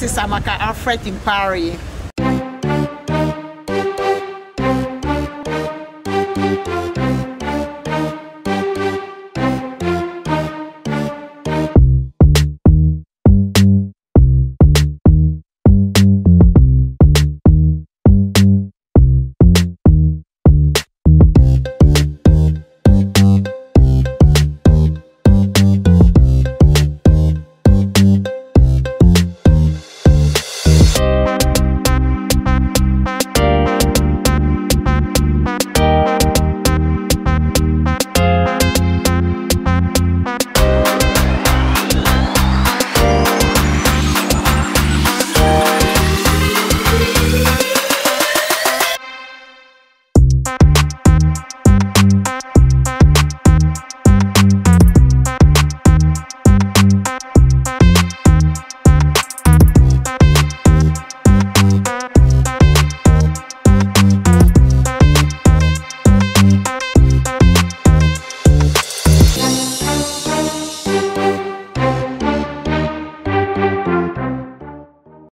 this is Amaka Alfred in Paris.